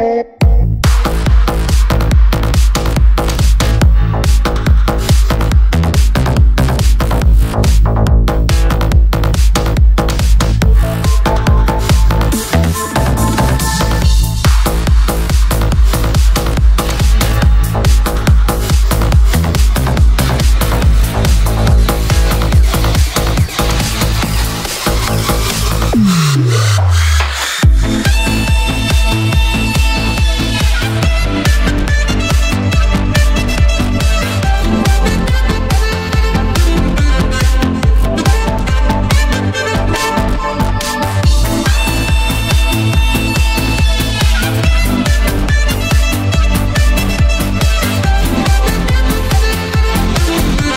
it.